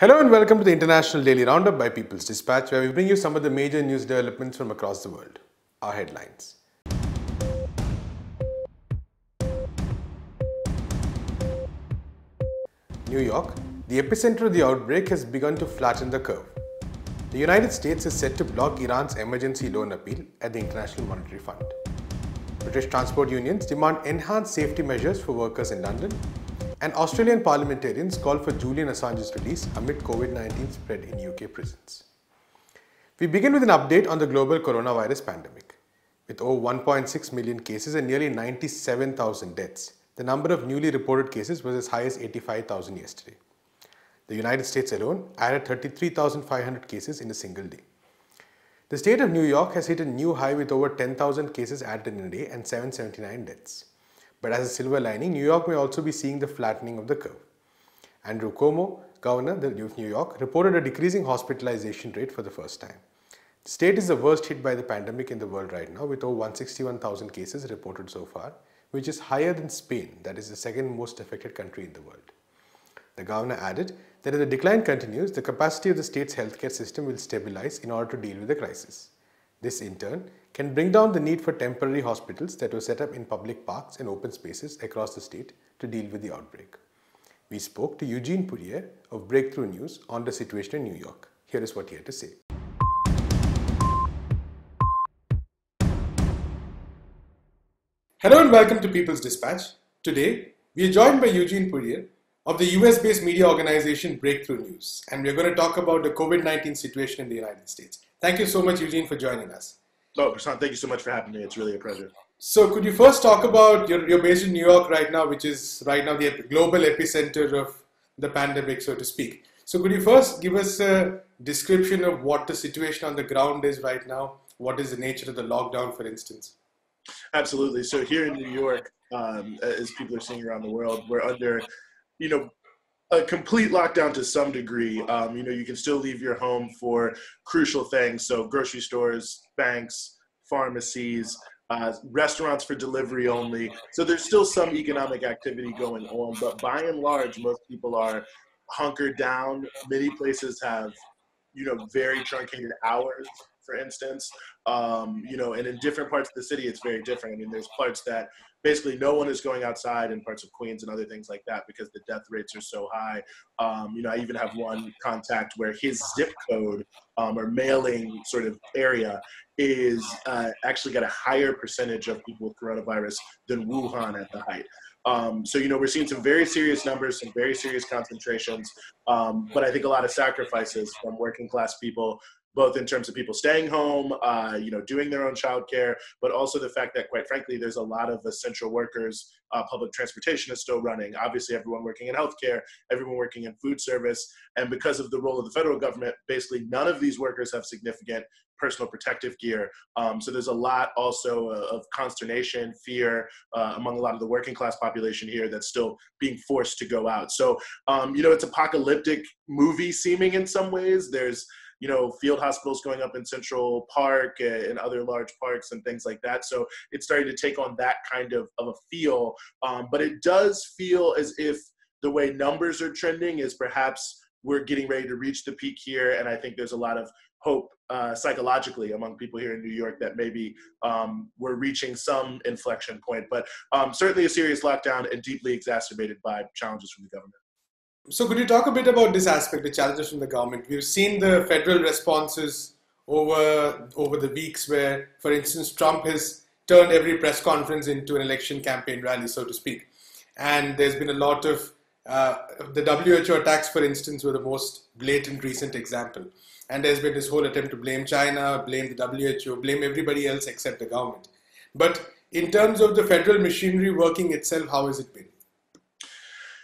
Hello and welcome to the International Daily Roundup by People's Dispatch, where we bring you some of the major news developments from across the world. Our headlines. New York, the epicenter of the outbreak has begun to flatten the curve. The United States is set to block Iran's emergency loan appeal at the International Monetary Fund. British transport unions demand enhanced safety measures for workers in London and Australian parliamentarians call for Julian Assange's release amid COVID-19 spread in UK prisons. We begin with an update on the global coronavirus pandemic. With over 1.6 million cases and nearly 97,000 deaths, the number of newly reported cases was as high as 85,000 yesterday. The United States alone added 33,500 cases in a single day. The state of New York has hit a new high with over 10,000 cases added in a day and 779 deaths. But as a silver lining, New York may also be seeing the flattening of the curve. Andrew Cuomo, governor of New York, reported a decreasing hospitalization rate for the first time. The state is the worst hit by the pandemic in the world right now, with over 161,000 cases reported so far, which is higher than Spain, that is the second most affected country in the world. The governor added that if the decline continues, the capacity of the state's healthcare system will stabilize in order to deal with the crisis. This, in turn, can bring down the need for temporary hospitals that were set up in public parks and open spaces across the state to deal with the outbreak. We spoke to Eugene Puryear of Breakthrough News on the situation in New York. Here is what he had to say. Hello and welcome to People's Dispatch. Today, we are joined by Eugene Puryear of the US based media organization Breakthrough News, and we're going to talk about the COVID 19 situation in the United States. Thank you so much, Eugene, for joining us. Oh, Prasant, thank you so much for having me. It's really a pleasure. So, could you first talk about you're, you're based in New York right now, which is right now the global epicenter of the pandemic, so to speak. So, could you first give us a description of what the situation on the ground is right now? What is the nature of the lockdown, for instance? Absolutely. So, here in New York, um, as people are seeing around the world, we're under, you know, a complete lockdown to some degree. Um, you know, you can still leave your home for crucial things, so grocery stores, banks, pharmacies, uh, restaurants for delivery only. So there's still some economic activity going on, but by and large, most people are hunkered down. Many places have, you know, very truncated hours for instance. Um, you know, and in different parts of the city, it's very different. I mean, there's parts that basically no one is going outside in parts of Queens and other things like that because the death rates are so high. Um, you know, I even have one contact where his zip code um, or mailing sort of area is uh, actually got a higher percentage of people with coronavirus than Wuhan at the height. Um, so, you know, we're seeing some very serious numbers, some very serious concentrations, um, but I think a lot of sacrifices from working class people both in terms of people staying home, uh, you know, doing their own childcare, but also the fact that, quite frankly, there's a lot of essential workers. Uh, public transportation is still running. Obviously, everyone working in healthcare, everyone working in food service, and because of the role of the federal government, basically none of these workers have significant personal protective gear. Um, so there's a lot also uh, of consternation, fear uh, among a lot of the working class population here that's still being forced to go out. So, um, you know, it's apocalyptic movie seeming in some ways. There's you know, field hospitals going up in Central Park and other large parks and things like that. So it's starting to take on that kind of, of a feel. Um, but it does feel as if the way numbers are trending is perhaps we're getting ready to reach the peak here. And I think there's a lot of hope uh, psychologically among people here in New York that maybe um, we're reaching some inflection point. But um, certainly a serious lockdown and deeply exacerbated by challenges from the government. So, could you talk a bit about this aspect, the challenges from the government? We've seen the federal responses over over the weeks, where, for instance, Trump has turned every press conference into an election campaign rally, so to speak. And there's been a lot of uh, the WHO attacks, for instance, were the most blatant recent example. And there's been this whole attempt to blame China, blame the WHO, blame everybody else except the government. But in terms of the federal machinery working itself, how has it been?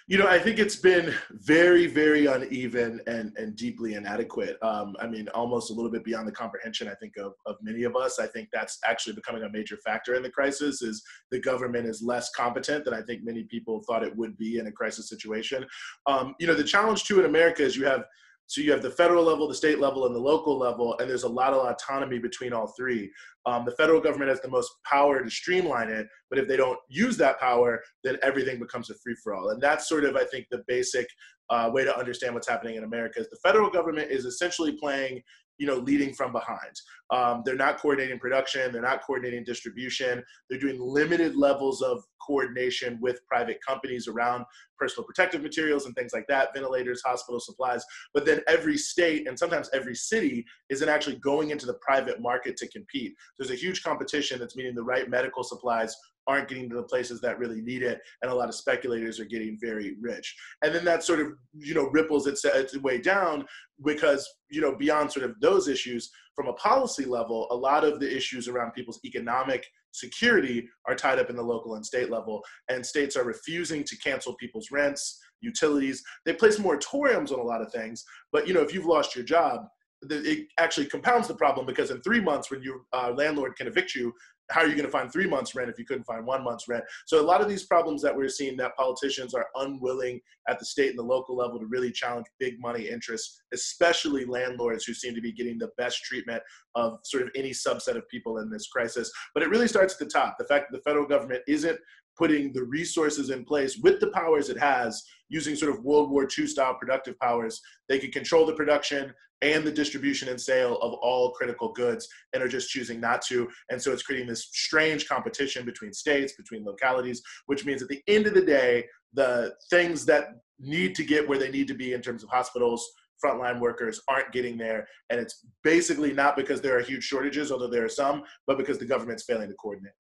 You know, I think it's been very, very uneven and, and deeply inadequate. Um, I mean, almost a little bit beyond the comprehension, I think, of, of many of us. I think that's actually becoming a major factor in the crisis is the government is less competent than I think many people thought it would be in a crisis situation. Um, you know, the challenge, too, in America is you have So you have the federal level, the state level, and the local level, and there's a lot of autonomy between all three. Um, the federal government has the most power to streamline it, but if they don't use that power, then everything becomes a free for all. And that's sort of, I think, the basic uh, way to understand what's happening in America. Is the federal government is essentially playing you know, leading from behind. Um, they're not coordinating production. They're not coordinating distribution. They're doing limited levels of coordination with private companies around personal protective materials and things like that, ventilators, hospital supplies. But then every state and sometimes every city isn't actually going into the private market to compete. There's a huge competition that's meaning the right medical supplies aren't getting to the places that really need it and a lot of speculators are getting very rich. And then that sort of you know ripples its, its way down because you know beyond sort of those issues from a policy level a lot of the issues around people's economic security are tied up in the local and state level. And states are refusing to cancel people's rents utilities. They place moratoriums on a lot of things. But you know if you've lost your job it actually compounds the problem because in three months when your uh, landlord can evict you how are you going to find three months rent if you couldn't find one month's rent? So a lot of these problems that we're seeing that politicians are unwilling at the state and the local level to really challenge big money interests, especially landlords who seem to be getting the best treatment of sort of any subset of people in this crisis. But it really starts at the top. The fact that the federal government isn't putting the resources in place with the powers it has using sort of World War II style productive powers. They can control the production and the distribution and sale of all critical goods and are just choosing not to. And so it's creating this strange competition between states, between localities, which means at the end of the day, the things that need to get where they need to be in terms of hospitals, frontline workers aren't getting there. And it's basically not because there are huge shortages, although there are some, but because the government's failing to coordinate.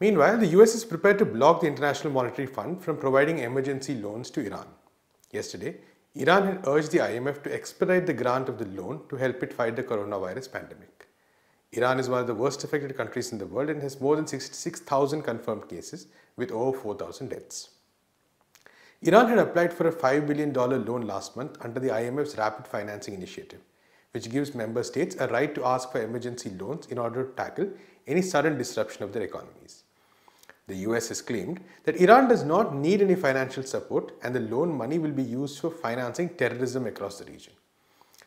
Meanwhile, the US is prepared to block the International Monetary Fund from providing emergency loans to Iran. Yesterday, Iran had urged the IMF to expedite the grant of the loan to help it fight the coronavirus pandemic. Iran is one of the worst affected countries in the world and has more than 66,000 confirmed cases with over 4,000 deaths. Iran had applied for a $5 billion loan last month under the IMF's Rapid Financing Initiative, which gives member states a right to ask for emergency loans in order to tackle any sudden disruption of their economies. The US has claimed that Iran does not need any financial support and the loan money will be used for financing terrorism across the region.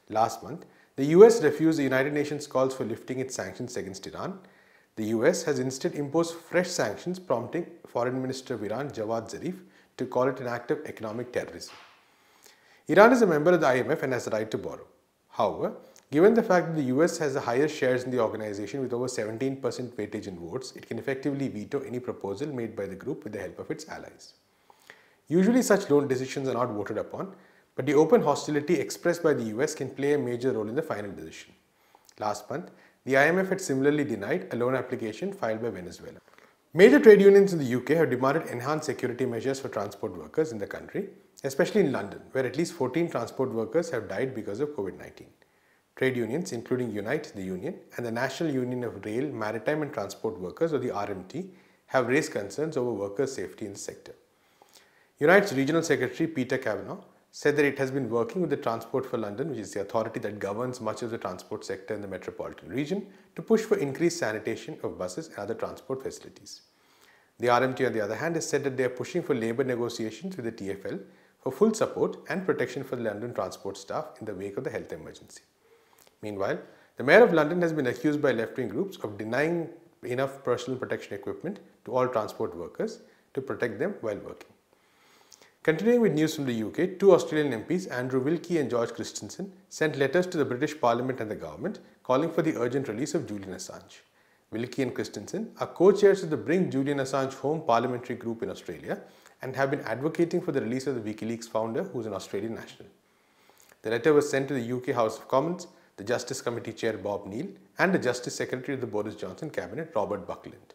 Last month, the US refused the United Nations calls for lifting its sanctions against Iran. The US has instead imposed fresh sanctions, prompting Foreign Minister of Iran Javad Zarif to call it an act of economic terrorism. Iran is a member of the IMF and has the right to borrow. However, Given the fact that the US has the highest shares in the organization with over 17% weightage in votes, it can effectively veto any proposal made by the group with the help of its allies. Usually such loan decisions are not voted upon, but the open hostility expressed by the US can play a major role in the final decision. Last month, the IMF had similarly denied a loan application filed by Venezuela. Major trade unions in the UK have demanded enhanced security measures for transport workers in the country, especially in London, where at least 14 transport workers have died because of COVID 19. Trade unions, including Unite, the union, and the National Union of Rail, Maritime and Transport Workers, or the RMT, have raised concerns over workers' safety in the sector. Unite's Regional Secretary Peter Kavanagh said that it has been working with the Transport for London, which is the authority that governs much of the transport sector in the metropolitan region, to push for increased sanitation of buses and other transport facilities. The RMT, on the other hand, has said that they are pushing for labour negotiations with the TFL for full support and protection for the London transport staff in the wake of the health emergency. Meanwhile, the Mayor of London has been accused by left-wing groups of denying enough personal protection equipment to all transport workers to protect them while working. Continuing with news from the UK, two Australian MPs, Andrew Wilkie and George Christensen, sent letters to the British Parliament and the government calling for the urgent release of Julian Assange. Wilkie and Christensen are co-chairs of the Bring Julian Assange Home parliamentary group in Australia and have been advocating for the release of the WikiLeaks founder who is an Australian national. The letter was sent to the UK House of Commons the Justice Committee Chair Bob Neill, and the Justice Secretary of the Boris Johnson Cabinet Robert Buckland.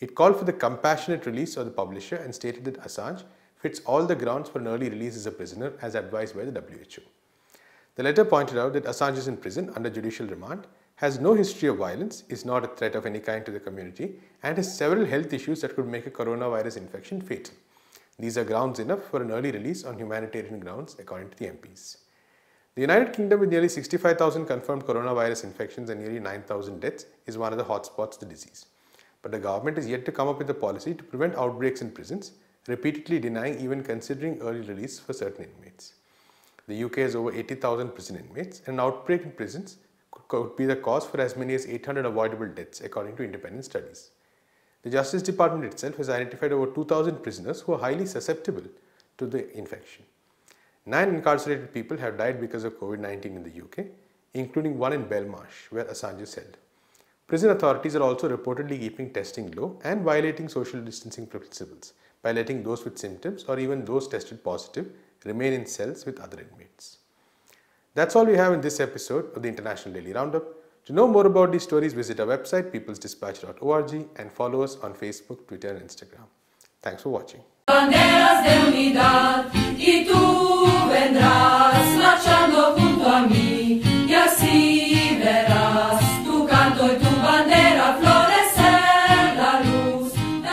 It called for the compassionate release of the publisher and stated that Assange fits all the grounds for an early release as a prisoner as advised by the WHO. The letter pointed out that Assange is in prison under judicial remand, has no history of violence, is not a threat of any kind to the community, and has several health issues that could make a coronavirus infection fatal. These are grounds enough for an early release on humanitarian grounds, according to the MPs. The United Kingdom, with nearly 65,000 confirmed coronavirus infections and nearly 9,000 deaths, is one of the hotspots of the disease. But the government is yet to come up with a policy to prevent outbreaks in prisons, repeatedly denying even considering early release for certain inmates. The UK has over 80,000 prison inmates, and an outbreak in prisons could be the cause for as many as 800 avoidable deaths, according to independent studies. The Justice Department itself has identified over 2,000 prisoners who are highly susceptible to the infection. Nine incarcerated people have died because of COVID 19 in the UK, including one in Belmarsh, where Assange is held. Prison authorities are also reportedly keeping testing low and violating social distancing principles by letting those with symptoms or even those tested positive remain in cells with other inmates. That's all we have in this episode of the International Daily Roundup. To know more about these stories, visit our website peoplesdispatch.org and follow us on Facebook, Twitter, and Instagram. Thanks for watching. De tú vendrás marchando